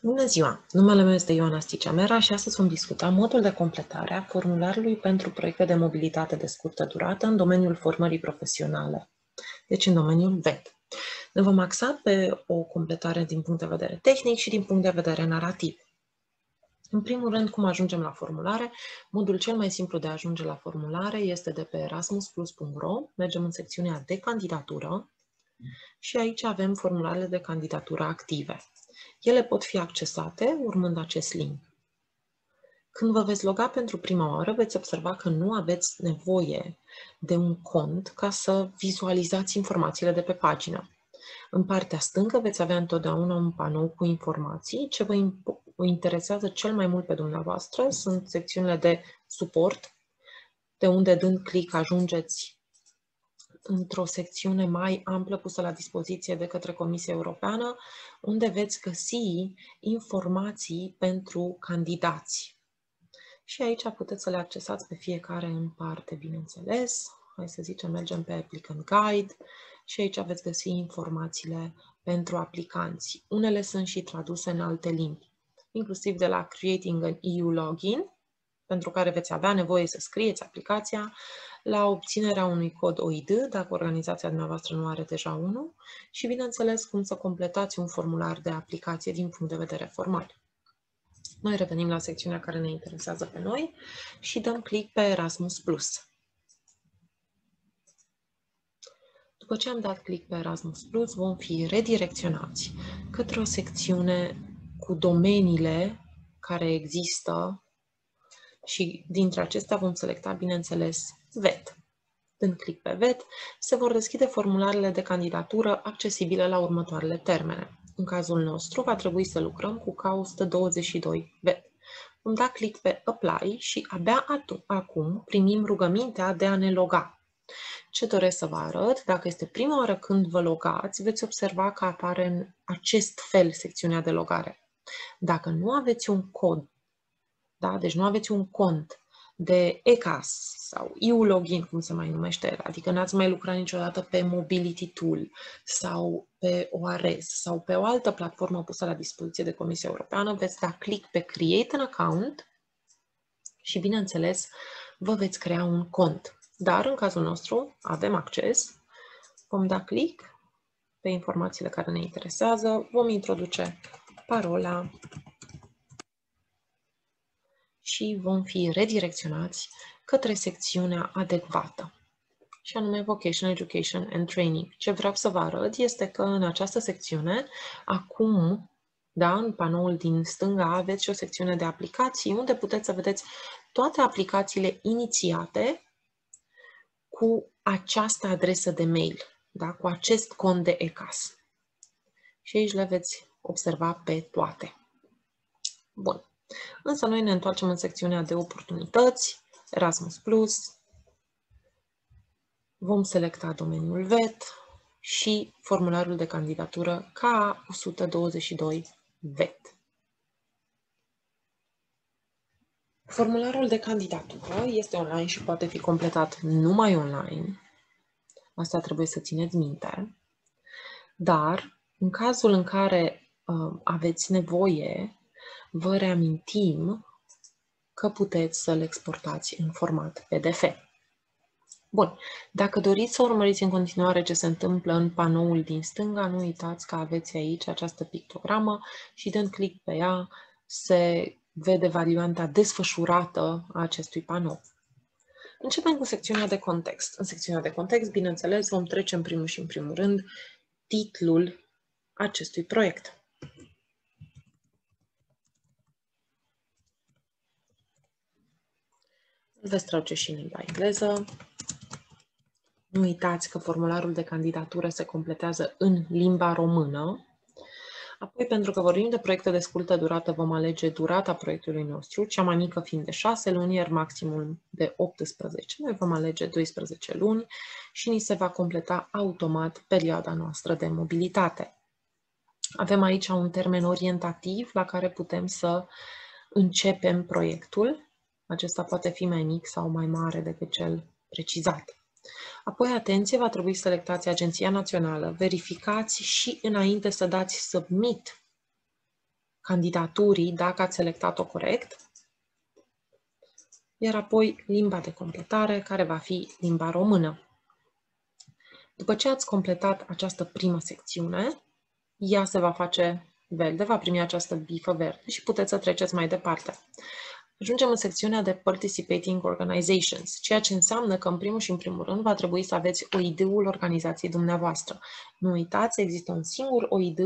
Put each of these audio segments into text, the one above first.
Bună ziua! Numele meu este Ioana Mera și astăzi vom discuta modul de completare a formularului pentru proiecte de mobilitate de scurtă durată în domeniul formării profesionale, deci în domeniul VET. Ne vom axa pe o completare din punct de vedere tehnic și din punct de vedere narrativ. În primul rând, cum ajungem la formulare? Modul cel mai simplu de a ajunge la formulare este de pe erasmusplus.ro. Mergem în secțiunea de candidatură și aici avem formularele de candidatură active. Ele pot fi accesate urmând acest link. Când vă veți loga pentru prima oară, veți observa că nu aveți nevoie de un cont ca să vizualizați informațiile de pe pagină. În partea stângă veți avea întotdeauna un panou cu informații. Ce vă interesează cel mai mult pe dumneavoastră sunt secțiunile de suport, de unde dând click ajungeți într-o secțiune mai amplă pusă la dispoziție de către Comisia Europeană, unde veți găsi informații pentru candidați. Și aici puteți să le accesați pe fiecare în parte, bineînțeles. Hai să zicem, mergem pe Applicant Guide și aici veți găsi informațiile pentru aplicanți. Unele sunt și traduse în alte limbi, inclusiv de la Creating an EU Login, pentru care veți avea nevoie să scrieți aplicația, la obținerea unui cod OID, dacă organizația dumneavoastră nu are deja unul, și, bineînțeles, cum să completați un formular de aplicație din punct de vedere formal. Noi revenim la secțiunea care ne interesează pe noi și dăm click pe Erasmus+. După ce am dat click pe Erasmus+, vom fi redirecționați către o secțiune cu domeniile care există și dintre acestea vom selecta, bineînțeles, VET. Dând click pe VET, se vor deschide formularele de candidatură accesibile la următoarele termene. În cazul nostru, va trebui să lucrăm cu K122 VET. Vom da click pe Apply și abia acum primim rugămintea de a ne loga. Ce doresc să vă arăt? Dacă este prima oară când vă logați, veți observa că apare în acest fel secțiunea de logare. Dacă nu aveți un cod da? Deci nu aveți un cont de ECAS sau EU-login, cum se mai numește, adică n-ați mai lucrat niciodată pe Mobility Tool sau pe ORS sau pe o altă platformă pusă la dispoziție de Comisia Europeană, veți da click pe Create an Account și, bineînțeles, vă veți crea un cont. Dar, în cazul nostru, avem acces, vom da click pe informațiile care ne interesează, vom introduce parola și vom fi redirecționați către secțiunea adecvată și anume Vocation, Education and Training. Ce vreau să vă arăt este că în această secțiune, acum, da, în panoul din stânga aveți și o secțiune de aplicații unde puteți să vedeți toate aplicațiile inițiate cu această adresă de mail, da, cu acest cont de ECAS. Și aici le veți observa pe toate. Bun. Însă noi ne întoarcem în secțiunea de oportunități, Erasmus+, vom selecta domeniul VET și formularul de candidatură K122 VET. Formularul de candidatură este online și poate fi completat numai online. Asta trebuie să țineți minte. Dar, în cazul în care uh, aveți nevoie vă reamintim că puteți să-l exportați în format PDF. Bun, dacă doriți să urmăriți în continuare ce se întâmplă în panoul din stânga, nu uitați că aveți aici această pictogramă și dând click pe ea se vede varianta desfășurată a acestui panou. Începem cu secțiunea de context. În secțiunea de context, bineînțeles, vom trece în primul și în primul rând titlul acestui proiect. Îl veți trage și în limba engleză. Nu uitați că formularul de candidatură se completează în limba română. Apoi, pentru că vorbim de proiecte de scurtă durată, vom alege durata proiectului nostru, cea mai mică fiind de 6 luni, iar maximul de 18. Noi vom alege 12 luni și ni se va completa automat perioada noastră de mobilitate. Avem aici un termen orientativ la care putem să începem proiectul. Acesta poate fi mai mic sau mai mare decât cel precizat. Apoi, atenție, va trebui să selectați Agenția Națională, verificați și înainte să dați submit candidaturii dacă ați selectat-o corect, iar apoi limba de completare, care va fi limba română. După ce ați completat această primă secțiune, ea se va face verde, va primi această bifă verde și puteți să treceți mai departe. Ajungem în secțiunea de Participating Organizations, ceea ce înseamnă că, în primul și în primul rând, va trebui să aveți OID-ul organizației dumneavoastră. Nu uitați, există un singur OID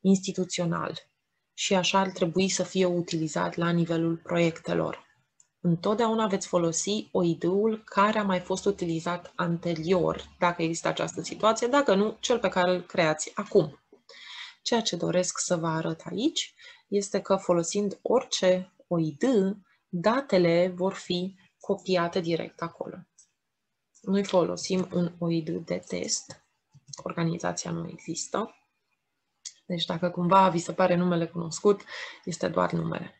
instituțional și așa ar trebui să fie utilizat la nivelul proiectelor. Întotdeauna veți folosi OID-ul care a mai fost utilizat anterior, dacă există această situație, dacă nu, cel pe care îl creați acum. Ceea ce doresc să vă arăt aici este că folosind orice OID, datele vor fi copiate direct acolo. Noi folosim un OID de test, organizația nu există, deci dacă cumva vi se pare numele cunoscut, este doar numele.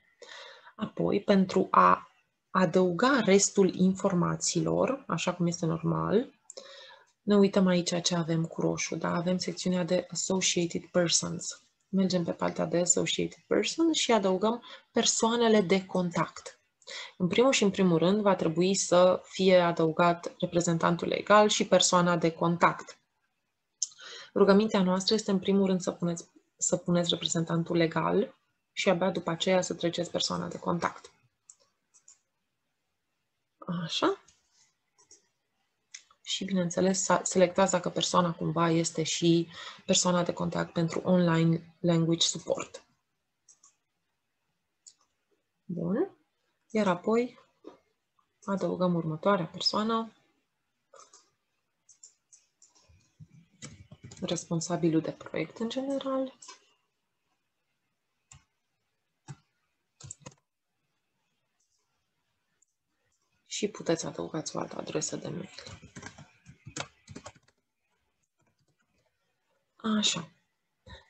Apoi, pentru a adăuga restul informațiilor, așa cum este normal, ne uităm aici ce avem cu roșu, da? Avem secțiunea de Associated Persons. Mergem pe partea de Associated Persons și adăugăm persoanele de contact. În primul și în primul rând va trebui să fie adăugat reprezentantul legal și persoana de contact. Rugămintea noastră este în primul rând să puneți, să puneți reprezentantul legal și abia după aceea să treceți persoana de contact. Așa. Și, bineînțeles, selectați dacă persoana cumva este și persoana de contact pentru online language support. Bun. Iar apoi adăugăm următoarea persoană, responsabilul de proiect în general, și puteți adăugați o altă adresă de mail. Așa.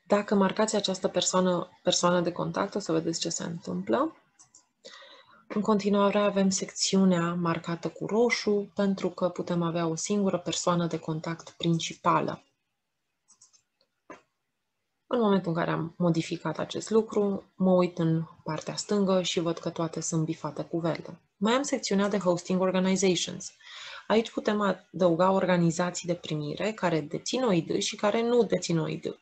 Dacă marcați această persoană, persoană de contact, o să vedeți ce se întâmplă. În continuare avem secțiunea marcată cu roșu, pentru că putem avea o singură persoană de contact principală. În momentul în care am modificat acest lucru, mă uit în partea stângă și văd că toate sunt bifate cu verde. Mai am secțiunea de Hosting Organizations. Aici putem adăuga organizații de primire care dețin OID și care nu dețin OID.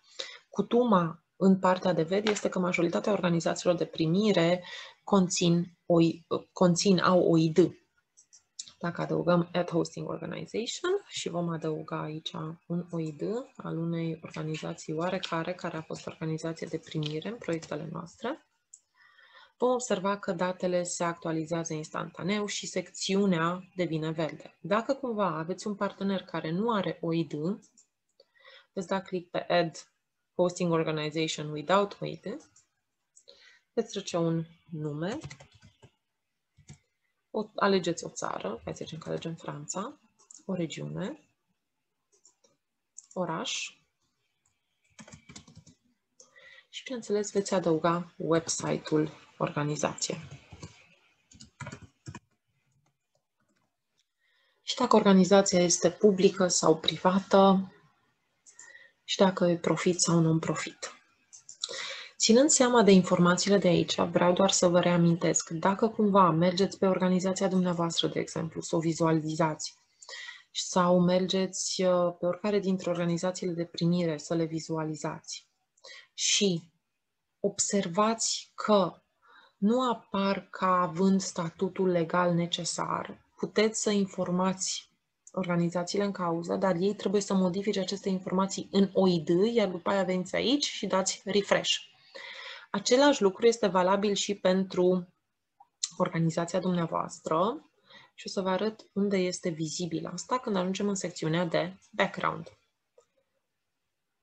Cutuma în partea de verde este că majoritatea organizațiilor de primire conțin, OI, conțin au OID. Dacă adăugăm Add Hosting Organization și vom adăuga aici un OID al unei organizații oarecare, care a fost organizație de primire în proiectele noastre, vom observa că datele se actualizează instantaneu și secțiunea devine verde. Dacă cumva aveți un partener care nu are OID, veți da click pe Add Hosting Organization Without OID, veți trece un nume, o, alegeți o țară, hai să zicem că alegem Franța, o regiune, oraș și, bineînțeles, veți adăuga website-ul organizației. Și dacă organizația este publică sau privată și dacă e profit sau non-profit. Ținând seama de informațiile de aici, vreau doar să vă reamintesc, dacă cumva mergeți pe organizația dumneavoastră, de exemplu, să o vizualizați, sau mergeți uh, pe oricare dintre organizațiile de primire să le vizualizați și observați că nu apar ca având statutul legal necesar, puteți să informați organizațiile în cauză, dar ei trebuie să modifice aceste informații în OID, iar după aia veniți aici și dați refresh. Același lucru este valabil și pentru organizația dumneavoastră și o să vă arăt unde este vizibil asta când ajungem în secțiunea de background.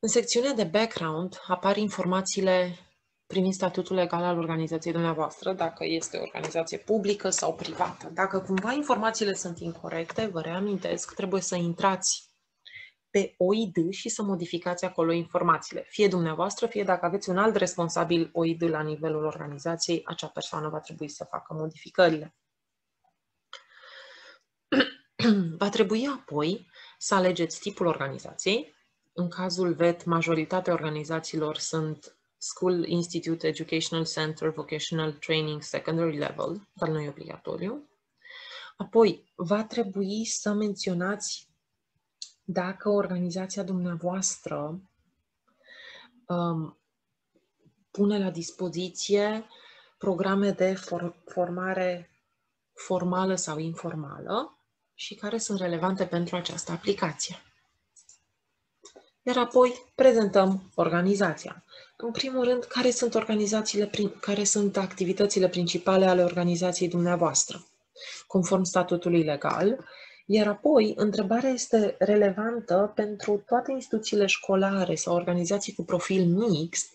În secțiunea de background apar informațiile privind statutul legal al organizației dumneavoastră, dacă este o organizație publică sau privată. Dacă cumva informațiile sunt incorrecte, vă reamintesc, trebuie să intrați pe OID și să modificați acolo informațiile. Fie dumneavoastră, fie dacă aveți un alt responsabil OID la nivelul organizației, acea persoană va trebui să facă modificările. Va trebui apoi să alegeți tipul organizației. În cazul VET, majoritatea organizațiilor sunt School Institute Educational Center Vocational Training Secondary Level, dar nu e obligatoriu. Apoi, va trebui să menționați dacă organizația dumneavoastră um, pune la dispoziție programe de for- formare formală sau informală și care sunt relevante pentru această aplicație. Iar apoi prezentăm organizația. În primul rând, care sunt organizațiile, care sunt activitățile principale ale organizației dumneavoastră, conform statutului legal, iar apoi, întrebarea este relevantă pentru toate instituțiile școlare sau organizații cu profil mixt,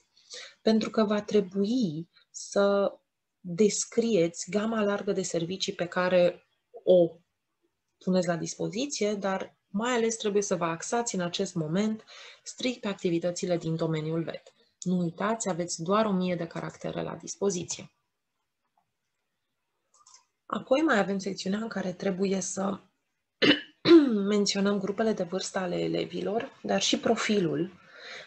pentru că va trebui să descrieți gama largă de servicii pe care o puneți la dispoziție, dar mai ales trebuie să vă axați în acest moment strict pe activitățile din domeniul VET. Nu uitați, aveți doar o mie de caractere la dispoziție. Apoi mai avem secțiunea în care trebuie să menționăm grupele de vârstă ale elevilor, dar și profilul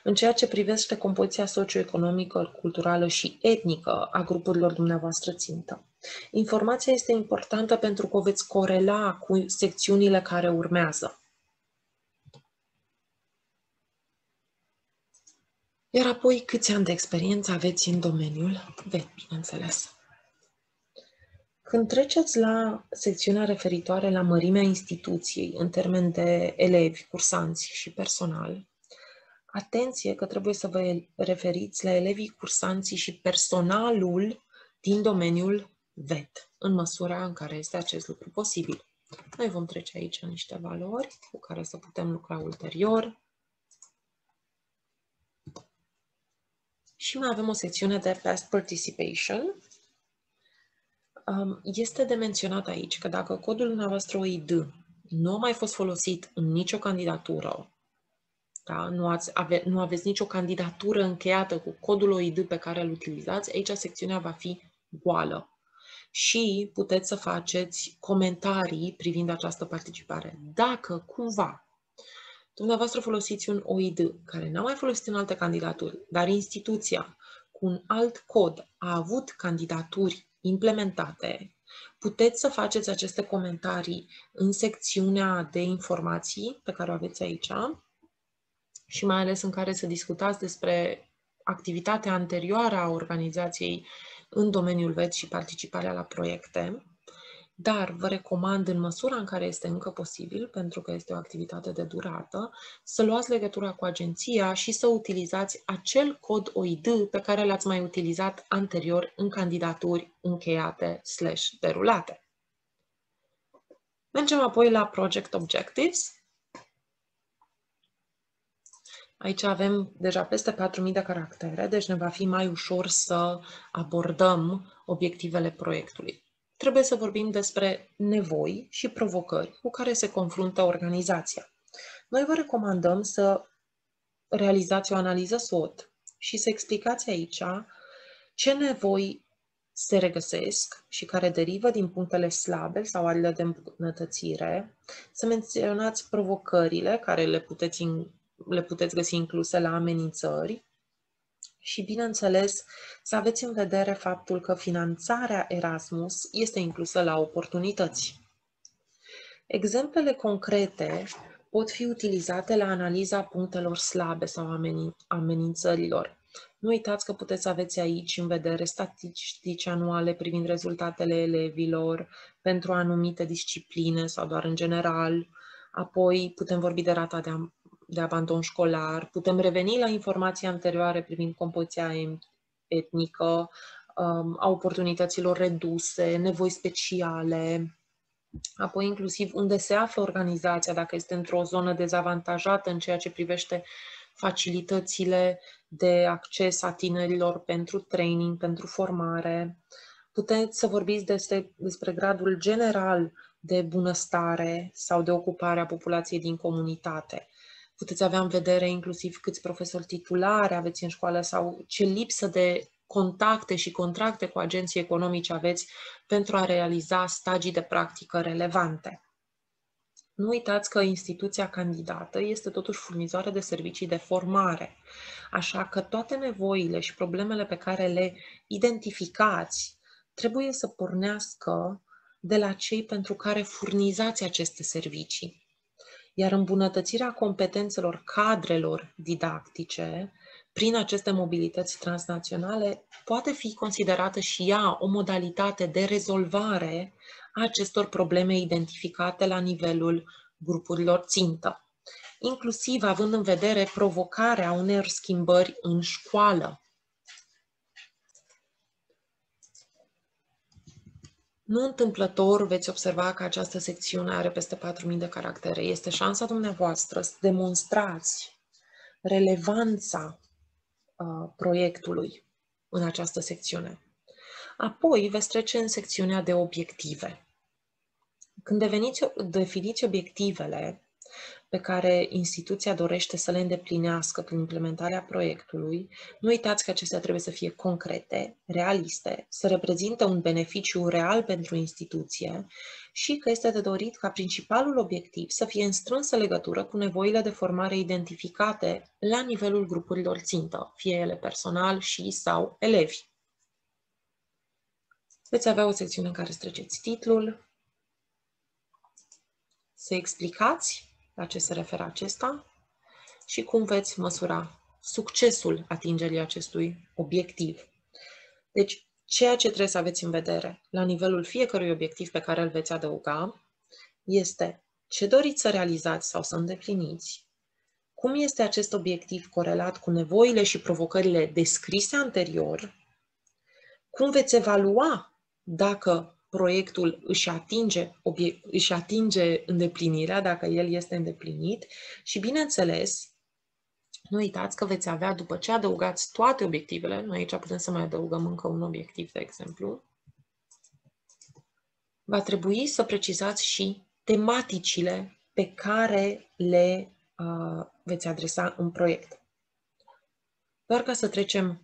în ceea ce privește compoziția socioeconomică, culturală și etnică a grupurilor dumneavoastră țintă. Informația este importantă pentru că o veți corela cu secțiunile care urmează. Iar apoi, câți ani de experiență aveți în domeniul VET, bineînțeles. Când treceți la secțiunea referitoare la mărimea instituției în termen de elevi, cursanți și personal, atenție că trebuie să vă referiți la elevii, cursanții și personalul din domeniul VET, în măsura în care este acest lucru posibil. Noi vom trece aici niște valori cu care să putem lucra ulterior. Și mai avem o secțiune de past participation. Um, este de menționat aici că dacă codul dumneavoastră OID nu a mai fost folosit în nicio candidatură, da? nu, ați ave, nu aveți nicio candidatură încheiată cu codul OID pe care îl utilizați, aici secțiunea va fi goală. Și puteți să faceți comentarii privind această participare. Dacă cumva dumneavoastră folosiți un OID care n-a mai folosit în alte candidaturi, dar instituția cu un alt cod a avut candidaturi implementate, puteți să faceți aceste comentarii în secțiunea de informații pe care o aveți aici și mai ales în care să discutați despre activitatea anterioară a organizației în domeniul VET și participarea la proiecte. Dar vă recomand, în măsura în care este încă posibil, pentru că este o activitate de durată, să luați legătura cu agenția și să utilizați acel cod OID pe care l-ați mai utilizat anterior în candidaturi încheiate slash derulate. Mergem apoi la Project Objectives. Aici avem deja peste 4.000 de caractere, deci ne va fi mai ușor să abordăm obiectivele proiectului trebuie să vorbim despre nevoi și provocări cu care se confruntă organizația. Noi vă recomandăm să realizați o analiză SWOT și să explicați aici ce nevoi se regăsesc și care derivă din punctele slabe sau ale de îmbunătățire, să menționați provocările care le puteți, le puteți găsi incluse la amenințări și, bineînțeles, să aveți în vedere faptul că finanțarea Erasmus este inclusă la oportunități. Exemplele concrete pot fi utilizate la analiza punctelor slabe sau amenințărilor. Nu uitați că puteți aveți aici în vedere statistici anuale privind rezultatele elevilor pentru anumite discipline sau doar în general. Apoi putem vorbi de rata de de abandon școlar, putem reveni la informații anterioare privind compoziția etnică, um, a oportunităților reduse, nevoi speciale, apoi inclusiv unde se află organizația, dacă este într-o zonă dezavantajată în ceea ce privește facilitățile de acces a tinerilor pentru training, pentru formare. Puteți să vorbiți despre, despre gradul general de bunăstare sau de ocupare a populației din comunitate puteți avea în vedere inclusiv câți profesori titulari aveți în școală sau ce lipsă de contacte și contracte cu agenții economici aveți pentru a realiza stagii de practică relevante. Nu uitați că instituția candidată este totuși furnizoare de servicii de formare, așa că toate nevoile și problemele pe care le identificați trebuie să pornească de la cei pentru care furnizați aceste servicii. Iar îmbunătățirea competențelor cadrelor didactice prin aceste mobilități transnaționale poate fi considerată și ea o modalitate de rezolvare a acestor probleme identificate la nivelul grupurilor țintă, inclusiv având în vedere provocarea unor schimbări în școală. Nu întâmplător veți observa că această secțiune are peste 4.000 de caractere. Este șansa dumneavoastră să demonstrați relevanța uh, proiectului în această secțiune. Apoi veți trece în secțiunea de obiective. Când deveniți, definiți obiectivele pe care instituția dorește să le îndeplinească prin implementarea proiectului, nu uitați că acestea trebuie să fie concrete, realiste, să reprezinte un beneficiu real pentru instituție și că este de dorit ca principalul obiectiv să fie în strânsă legătură cu nevoile de formare identificate la nivelul grupurilor țintă, fie ele personal și sau elevi. Veți avea o secțiune în care să treceți titlul, să explicați la ce se referă acesta și cum veți măsura succesul atingerii acestui obiectiv. Deci, ceea ce trebuie să aveți în vedere la nivelul fiecărui obiectiv pe care îl veți adăuga este ce doriți să realizați sau să îndepliniți, cum este acest obiectiv corelat cu nevoile și provocările descrise anterior, cum veți evalua dacă proiectul își atinge, își atinge îndeplinirea, dacă el este îndeplinit și, bineînțeles, nu uitați că veți avea, după ce adăugați toate obiectivele, noi aici putem să mai adăugăm încă un obiectiv, de exemplu, va trebui să precizați și tematicile pe care le uh, veți adresa în proiect. Doar ca să trecem în,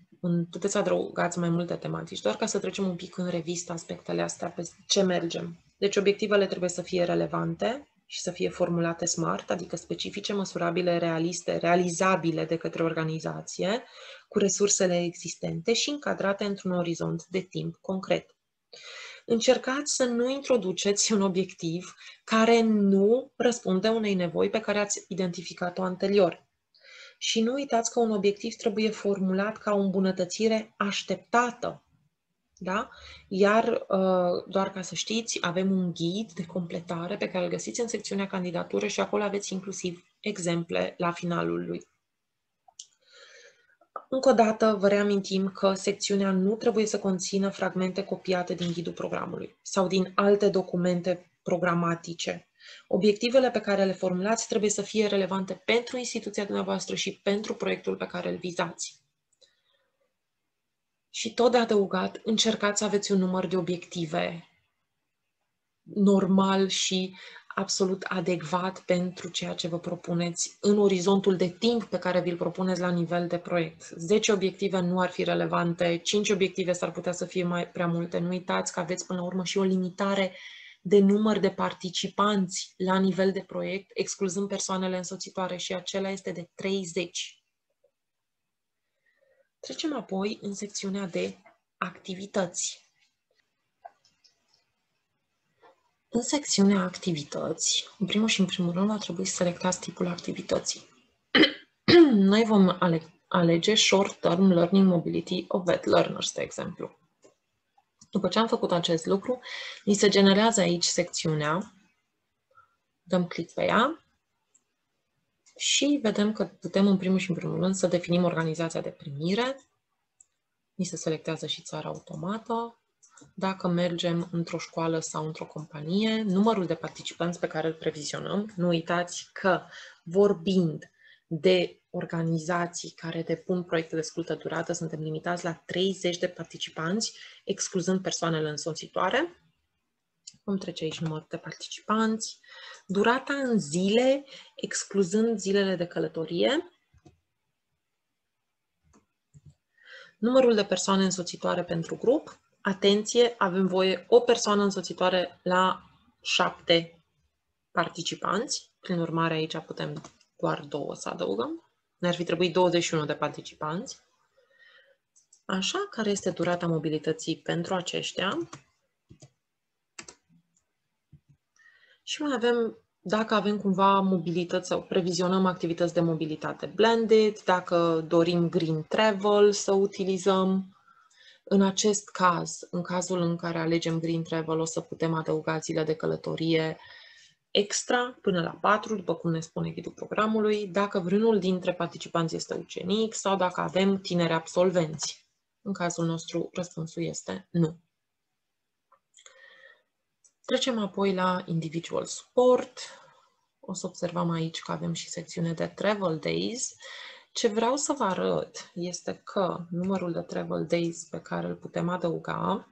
puteți adăugați mai multe tematici, doar ca să trecem un pic în revistă aspectele astea, pe ce mergem. Deci obiectivele trebuie să fie relevante și să fie formulate smart, adică specifice, măsurabile, realiste, realizabile de către organizație, cu resursele existente și încadrate într-un orizont de timp concret. Încercați să nu introduceți un obiectiv care nu răspunde unei nevoi pe care ați identificat-o anterior. Și nu uitați că un obiectiv trebuie formulat ca o îmbunătățire așteptată. Da? Iar, uh, doar ca să știți, avem un ghid de completare pe care îl găsiți în secțiunea candidatură și acolo aveți inclusiv exemple la finalul lui. Încă o dată vă reamintim că secțiunea nu trebuie să conțină fragmente copiate din ghidul programului sau din alte documente programatice Obiectivele pe care le formulați trebuie să fie relevante pentru instituția dumneavoastră și pentru proiectul pe care îl vizați. Și tot de adăugat, încercați să aveți un număr de obiective normal și absolut adecvat pentru ceea ce vă propuneți în orizontul de timp pe care vi-l propuneți la nivel de proiect. 10 obiective nu ar fi relevante, 5 obiective s-ar putea să fie mai prea multe. Nu uitați că aveți până la urmă și o limitare de număr de participanți la nivel de proiect, excluzând persoanele însoțitoare și acela este de 30. Trecem apoi în secțiunea de activități. În secțiunea activități, în primul și în primul rând, va trebui să selectați tipul activității. Noi vom alege Short Term Learning Mobility of Vet Learners, de exemplu. După ce am făcut acest lucru, ni se generează aici secțiunea, dăm click pe ea și vedem că putem în primul și în primul rând să definim organizația de primire, ni se selectează și țara automată, dacă mergem într-o școală sau într-o companie, numărul de participanți pe care îl previzionăm. Nu uitați că vorbind de organizații care depun proiecte de scurtă durată suntem limitați la 30 de participanți, excluzând persoanele însoțitoare. Vom trece aici numărul de participanți. Durata în zile, excluzând zilele de călătorie. Numărul de persoane însoțitoare pentru grup. Atenție, avem voie o persoană însoțitoare la șapte participanți. Prin urmare, aici putem doar două să adăugăm. Ne-ar fi trebuit 21 de participanți. Așa, care este durata mobilității pentru aceștia? Și mai avem, dacă avem cumva mobilități sau previzionăm activități de mobilitate blended, dacă dorim green travel să utilizăm. În acest caz, în cazul în care alegem green travel, o să putem adăuga zile de călătorie extra până la 4, după cum ne spune ghidul programului, dacă vreunul dintre participanți este ucenic sau dacă avem tineri absolvenți. În cazul nostru, răspunsul este nu. Trecem apoi la individual support. O să observăm aici că avem și secțiune de travel days. Ce vreau să vă arăt este că numărul de travel days pe care îl putem adăuga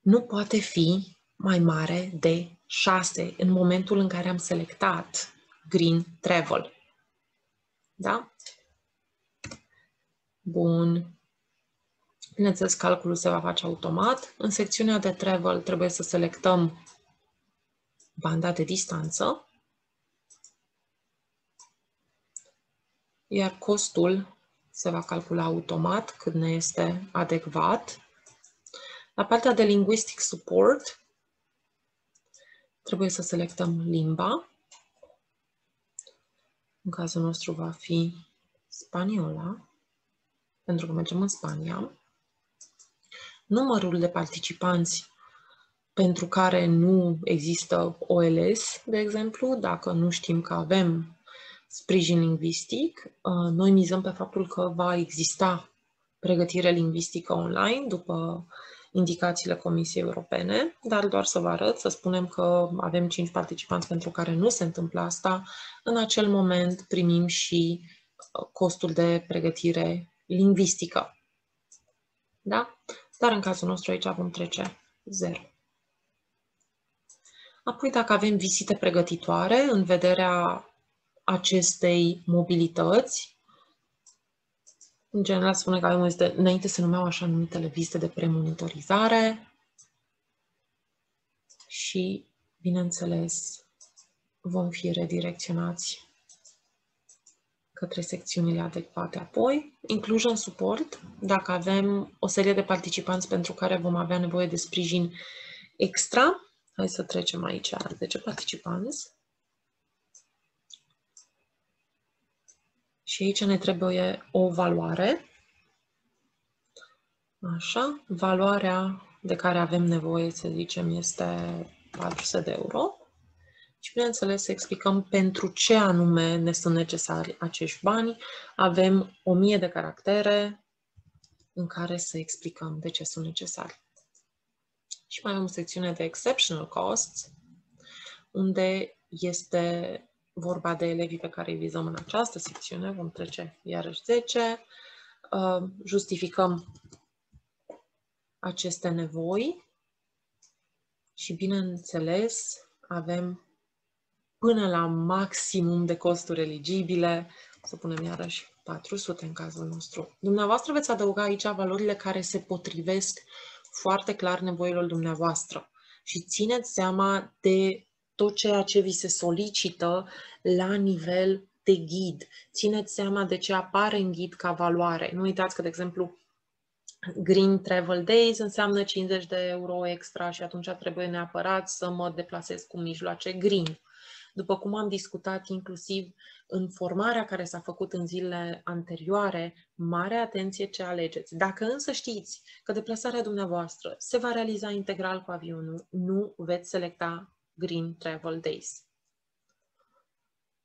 nu poate fi mai mare de 6 în momentul în care am selectat Green Travel. Da? Bun. Bineînțeles, calculul se va face automat. În secțiunea de travel trebuie să selectăm banda de distanță, iar costul se va calcula automat cât ne este adecvat. La partea de linguistic support trebuie să selectăm limba. În cazul nostru va fi spaniola, pentru că mergem în Spania numărul de participanți pentru care nu există OLS, de exemplu, dacă nu știm că avem sprijin lingvistic, uh, noi mizăm pe faptul că va exista pregătire lingvistică online după indicațiile Comisiei Europene, dar doar să vă arăt, să spunem că avem 5 participanți pentru care nu se întâmplă asta, în acel moment primim și uh, costul de pregătire lingvistică. Da? Dar în cazul nostru aici vom trece 0. Apoi, dacă avem vizite pregătitoare în vederea acestei mobilități, în general spune că avem vizite, înainte se numeau așa numitele vizite de premonitorizare și, bineînțeles, vom fi redirecționați către secțiunile adecvate. Apoi, inclusion support, dacă avem o serie de participanți pentru care vom avea nevoie de sprijin extra. Hai să trecem aici 10 participanți. Și aici ne trebuie o valoare. Așa, valoarea de care avem nevoie, să zicem, este 400 de euro. Și, bineînțeles, să explicăm pentru ce anume ne sunt necesari acești bani. Avem o mie de caractere în care să explicăm de ce sunt necesari. Și mai avem o secțiune de exceptional costs, unde este vorba de elevii pe care îi vizăm în această secțiune. Vom trece iarăși 10. Uh, justificăm aceste nevoi și, bineînțeles, avem până la maximum de costuri eligibile, să punem iarăși 400 în cazul nostru. Dumneavoastră veți adăuga aici valorile care se potrivesc foarte clar nevoilor dumneavoastră și țineți seama de tot ceea ce vi se solicită la nivel de ghid. Țineți seama de ce apare în ghid ca valoare. Nu uitați că, de exemplu, Green Travel Days înseamnă 50 de euro extra și atunci trebuie neapărat să mă deplasez cu mijloace green după cum am discutat inclusiv în formarea care s-a făcut în zilele anterioare, mare atenție ce alegeți. Dacă însă știți că deplasarea dumneavoastră se va realiza integral cu avionul, nu veți selecta Green Travel Days.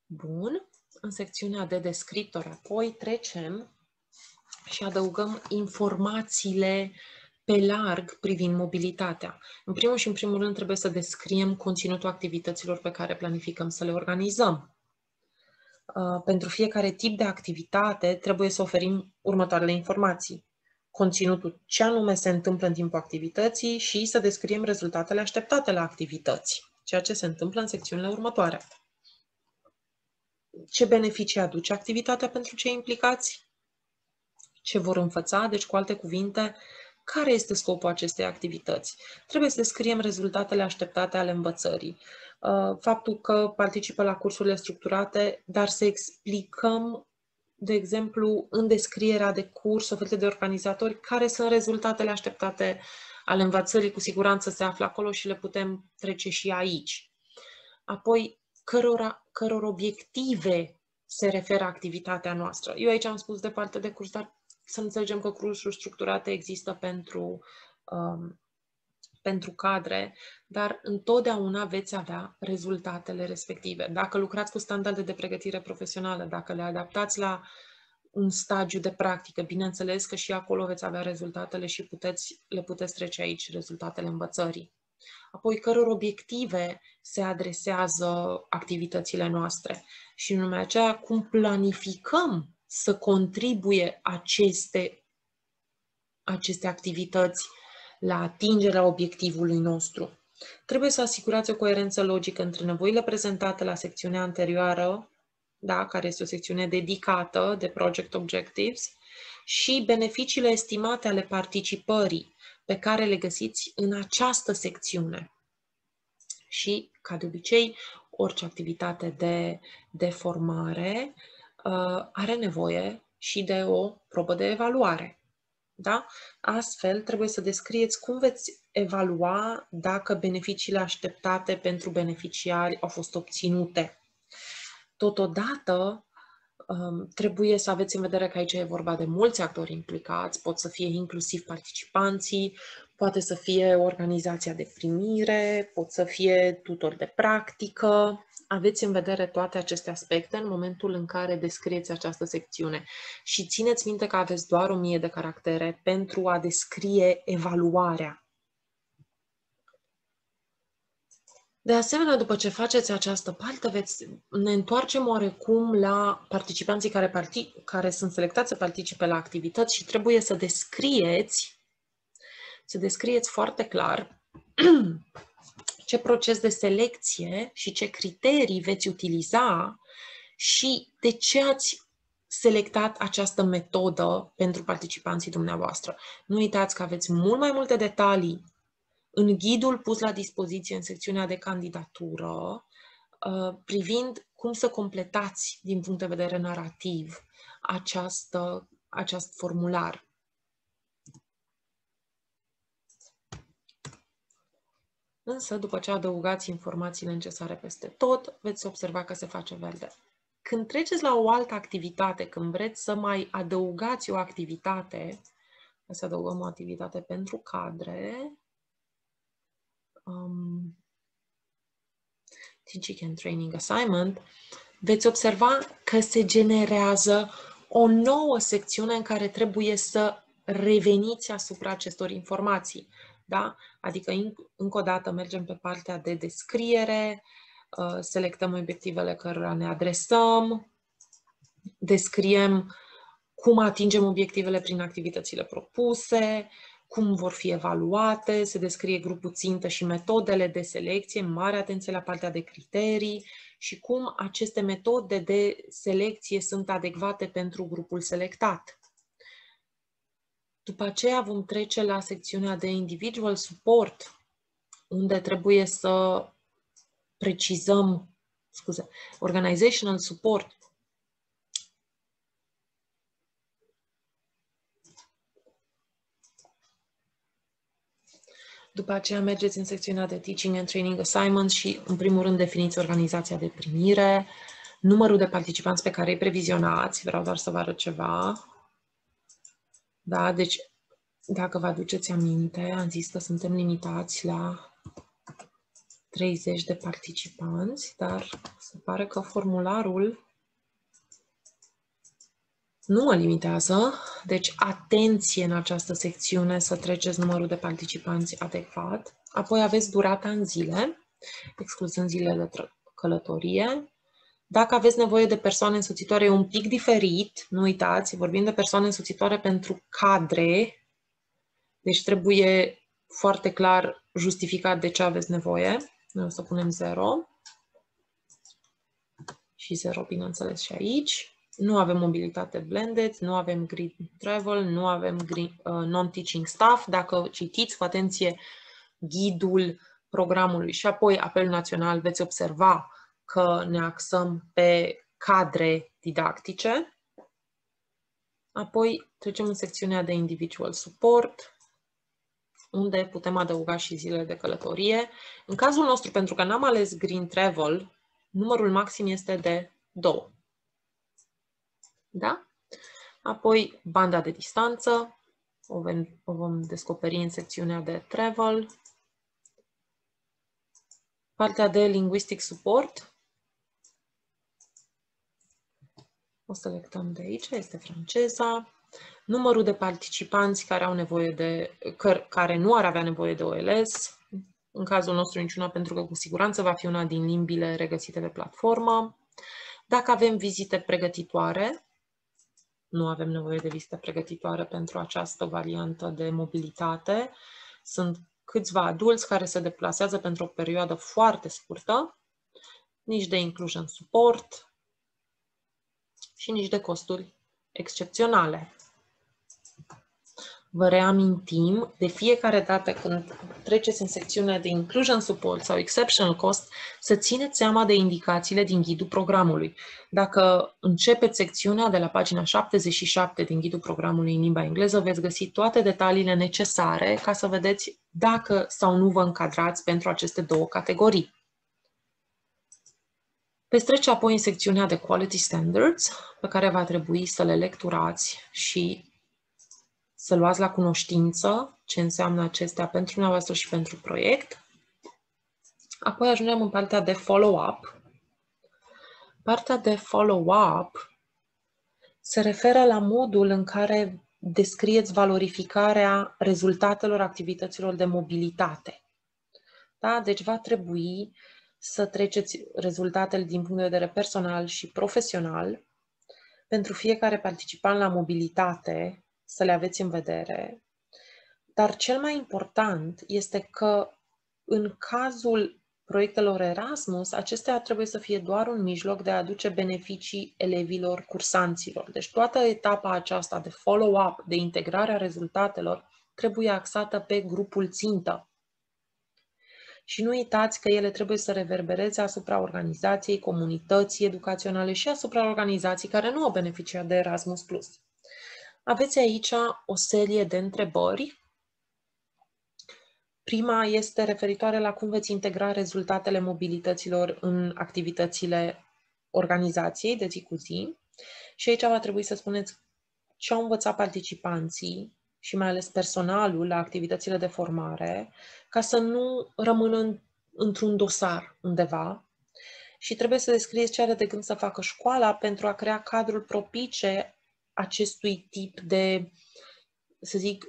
Bun, în secțiunea de descriptor apoi trecem și adăugăm informațiile pe larg privind mobilitatea. În primul și în primul rând trebuie să descriem conținutul activităților pe care planificăm să le organizăm. Uh, pentru fiecare tip de activitate trebuie să oferim următoarele informații. Conținutul, ce anume se întâmplă în timpul activității și să descriem rezultatele așteptate la activități, ceea ce se întâmplă în secțiunile următoare. Ce beneficii aduce activitatea pentru cei implicați? Ce vor învăța? Deci, cu alte cuvinte, Care este scopul acestei activități? Trebuie să descriem rezultatele așteptate ale învățării. Uh, faptul că participă la cursurile structurate, dar să explicăm, de exemplu, în descrierea de curs oferite de organizatori, care sunt rezultatele așteptate ale învățării, cu siguranță se află acolo și le putem trece și aici. Apoi, cărora, căror obiective se referă activitatea noastră. Eu aici am spus de parte de curs, dar să înțelegem că cursuri structurate există pentru, um, pentru cadre, dar întotdeauna veți avea rezultatele respective. Dacă lucrați cu standarde de pregătire profesională, dacă le adaptați la un stagiu de practică, bineînțeles că și acolo veți avea rezultatele și puteți, le puteți trece aici, rezultatele învățării. Apoi, căror obiective se adresează activitățile noastre și numai aceea cum planificăm să contribuie aceste, aceste activități la atingerea obiectivului nostru. Trebuie să asigurați o coerență logică între nevoile prezentate la secțiunea anterioară, da, care este o secțiune dedicată de Project Objectives, și beneficiile estimate ale participării pe care le găsiți în această secțiune. Și, ca de obicei, orice activitate de, de formare uh, are nevoie și de o probă de evaluare. Da? Astfel, trebuie să descrieți cum veți evalua dacă beneficiile așteptate pentru beneficiari au fost obținute. Totodată, um, trebuie să aveți în vedere că aici e vorba de mulți actori implicați, pot să fie inclusiv participanții, poate să fie organizația de primire, pot să fie tutor de practică, aveți în vedere toate aceste aspecte în momentul în care descrieți această secțiune. Și țineți minte că aveți doar o mie de caractere pentru a descrie evaluarea. De asemenea, după ce faceți această parte, veți, ne întoarcem oarecum la participanții care, partic- care sunt selectați să participe la activități și trebuie să descrieți, să descrieți foarte clar ce proces de selecție și ce criterii veți utiliza și de ce ați selectat această metodă pentru participanții dumneavoastră. Nu uitați că aveți mult mai multe detalii în ghidul pus la dispoziție în secțiunea de candidatură uh, privind cum să completați din punct de vedere narrativ această, acest formular. Însă, după ce adăugați informațiile necesare peste tot, veți observa că se face verde. Când treceți la o altă activitate, când vreți să mai adăugați o activitate, să adăugăm o activitate pentru cadre, um, Teaching and Training Assignment, veți observa că se generează o nouă secțiune în care trebuie să reveniți asupra acestor informații. Da? Adică, încă o dată, mergem pe partea de descriere, uh, selectăm obiectivele cărora ne adresăm, descriem cum atingem obiectivele prin activitățile propuse, cum vor fi evaluate, se descrie grupul țintă și metodele de selecție, mare atenție la partea de criterii și cum aceste metode de selecție sunt adecvate pentru grupul selectat. După aceea vom trece la secțiunea de individual support, unde trebuie să precizăm, scuze, organizational support. După aceea mergeți în secțiunea de Teaching and Training Assignments și, în primul rând, definiți organizația de primire, numărul de participanți pe care îi previzionați, vreau doar să vă arăt ceva, da? Deci, dacă vă aduceți aminte, am zis că suntem limitați la 30 de participanți, dar se pare că formularul nu mă limitează, deci atenție în această secțiune să treceți numărul de participanți adecvat. Apoi aveți durata în zile, excluzând zilele de călătorie, dacă aveți nevoie de persoane însoțitoare, e un pic diferit, nu uitați, vorbim de persoane însoțitoare pentru cadre, deci trebuie foarte clar justificat de ce aveți nevoie. Noi o să punem 0 și 0, bineînțeles, și aici. Nu avem mobilitate blended, nu avem green travel, nu avem green, uh, non-teaching staff. Dacă citiți cu atenție ghidul programului și apoi apelul național, veți observa că ne axăm pe cadre didactice. Apoi trecem în secțiunea de individual support, unde putem adăuga și zilele de călătorie. În cazul nostru, pentru că n-am ales Green Travel, numărul maxim este de 2. Da? Apoi, banda de distanță, o vom, o vom descoperi în secțiunea de Travel. Partea de Linguistic Support, o selectăm de aici, este franceza numărul de participanți care au nevoie de, care nu ar avea nevoie de OLS, în cazul nostru niciuna, pentru că cu siguranță va fi una din limbile regăsite pe platformă. Dacă avem vizite pregătitoare, nu avem nevoie de vizite pregătitoare pentru această variantă de mobilitate. Sunt câțiva adulți care se deplasează pentru o perioadă foarte scurtă, nici de inclusion support și nici de costuri excepționale. Vă reamintim de fiecare dată când treceți în secțiunea de Inclusion Support sau Exceptional Cost să țineți seama de indicațiile din ghidul programului. Dacă începeți secțiunea de la pagina 77 din ghidul programului în limba engleză, veți găsi toate detaliile necesare ca să vedeți dacă sau nu vă încadrați pentru aceste două categorii. Veți trece apoi în secțiunea de Quality Standards, pe care va trebui să le lecturați și să luați la cunoștință ce înseamnă acestea pentru dumneavoastră și pentru proiect. Apoi ajungem în partea de follow-up. Partea de follow-up se referă la modul în care descrieți valorificarea rezultatelor activităților de mobilitate. Da? Deci va trebui să treceți rezultatele din punct de vedere personal și profesional pentru fiecare participant la mobilitate să le aveți în vedere. Dar cel mai important este că în cazul proiectelor Erasmus, acestea trebuie să fie doar un mijloc de a aduce beneficii elevilor, cursanților. Deci toată etapa aceasta de follow-up, de integrare a rezultatelor, trebuie axată pe grupul țintă. Și nu uitați că ele trebuie să reverbereze asupra organizației, comunității educaționale și asupra organizației care nu au beneficiat de Erasmus+. Aveți aici o serie de întrebări. Prima este referitoare la cum veți integra rezultatele mobilităților în activitățile organizației de zi cu zi. Și aici va trebui să spuneți ce au învățat participanții și mai ales personalul la activitățile de formare, ca să nu rămână într-un dosar undeva, și trebuie să descrieți ce are de gând să facă școala pentru a crea cadrul propice acestui tip de, să zic,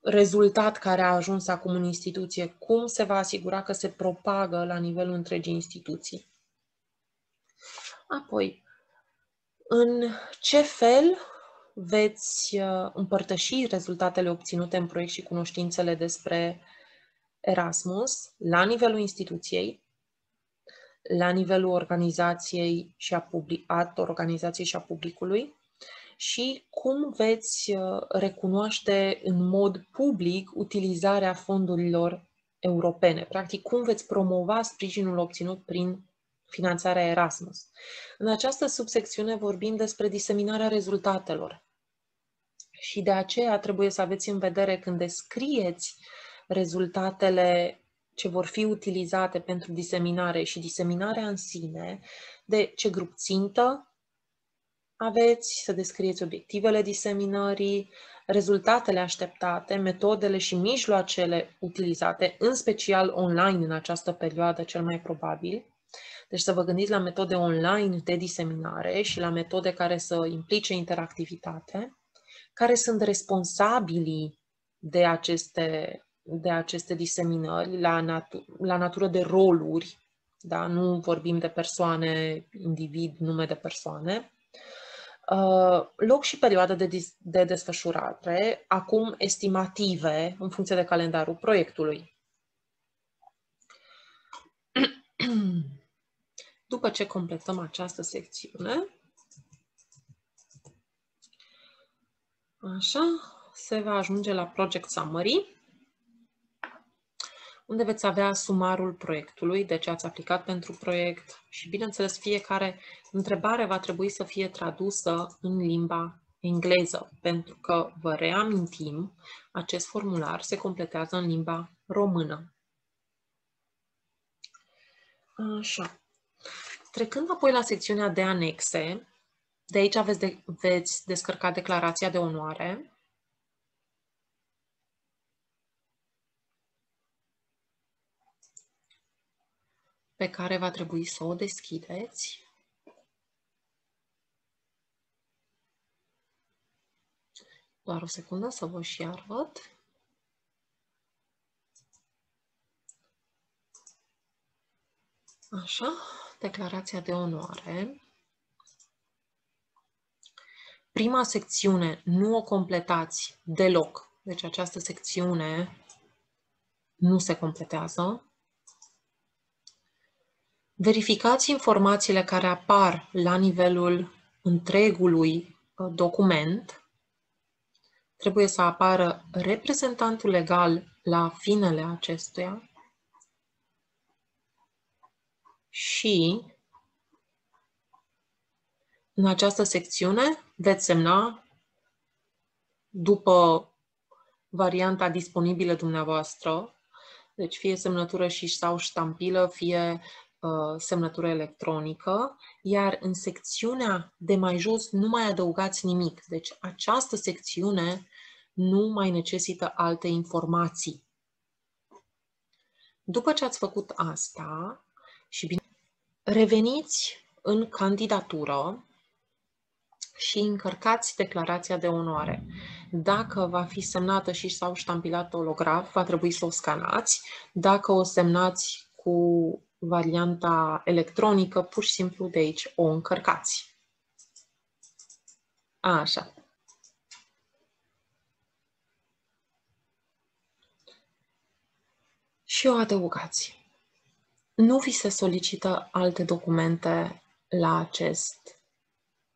rezultat care a ajuns acum în instituție? Cum se va asigura că se propagă la nivelul întregii instituții? Apoi, în ce fel veți uh, împărtăși rezultatele obținute în proiect și cunoștințele despre Erasmus la nivelul instituției, la nivelul organizației și a, public, a organizației și a publicului și cum veți uh, recunoaște în mod public utilizarea fondurilor europene. Practic, cum veți promova sprijinul obținut prin finanțarea Erasmus. În această subsecțiune vorbim despre diseminarea rezultatelor. Și de aceea trebuie să aveți în vedere când descrieți rezultatele ce vor fi utilizate pentru diseminare și diseminarea în sine, de ce grup țintă, aveți să descrieți obiectivele diseminării, rezultatele așteptate, metodele și mijloacele utilizate, în special online în această perioadă cel mai probabil. Deci să vă gândiți la metode online de diseminare și la metode care să implice interactivitate, care sunt responsabili de aceste, de aceste diseminări la, natu- la natură de roluri, da? nu vorbim de persoane, individ, nume de persoane, Uh, Uh, loc și perioadă de, dis- de desfășurare, acum estimative în funcție de calendarul proiectului. După ce completăm această secțiune, așa, se va ajunge la Project Summary unde veți avea sumarul proiectului, de ce ați aplicat pentru proiect și, bineînțeles, fiecare întrebare va trebui să fie tradusă în limba engleză, pentru că, vă reamintim, acest formular se completează în limba română. Așa. Trecând apoi la secțiunea de anexe, de aici veți, de, veți descărca declarația de onoare. Pe care va trebui să o deschideți. Doar o secundă să vă și arăt. Așa, declarația de onoare. Prima secțiune nu o completați deloc. Deci această secțiune nu se completează. Verificați informațiile care apar la nivelul întregului uh, document. Trebuie să apară reprezentantul legal la finele acestuia și în această secțiune veți semna după varianta disponibilă dumneavoastră, deci fie semnătură și sau ștampilă, fie uh, semnătură electronică, iar în secțiunea de mai jos nu mai adăugați nimic. Deci această secțiune nu mai necesită alte informații. După ce ați făcut asta și bine, reveniți în candidatură și încărcați declarația de onoare. Dacă va fi semnată și sau ștampilată holograf, va trebui să o scanați. Dacă o semnați cu varianta electronică, pur și simplu de aici o încărcați. Așa. Și o adăugați. Nu vi se solicită alte documente la acest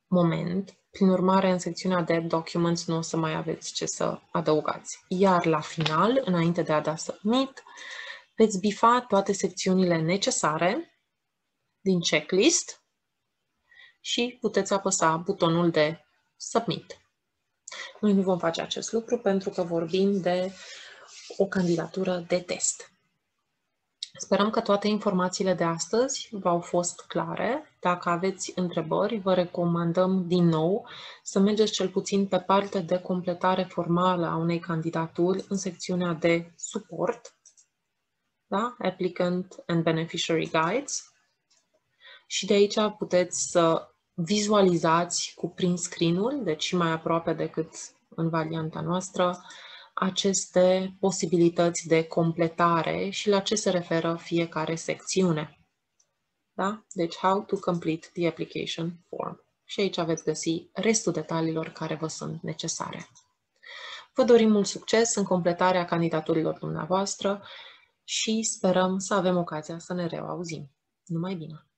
moment. Prin urmare, în secțiunea de Documents nu o să mai aveți ce să adăugați. Iar la final, înainte de a da Submit, veți bifa toate secțiunile necesare din checklist și puteți apăsa butonul de Submit. Noi nu vom face acest lucru pentru că vorbim de o candidatură de test. Sperăm că toate informațiile de astăzi v-au fost clare. Dacă aveți întrebări, vă recomandăm din nou să mergeți cel puțin pe partea de completare formală a unei candidaturi în secțiunea de suport, da? Applicant and Beneficiary Guides. Și de aici puteți să vizualizați cu print screen-ul, deci și mai aproape decât în varianta noastră, aceste posibilități de completare și la ce se referă fiecare secțiune. Da? Deci, how to complete the application form. Și aici veți găsi restul detaliilor care vă sunt necesare. Vă dorim mult succes în completarea candidaturilor dumneavoastră și sperăm să avem ocazia să ne reauzim. Numai bine!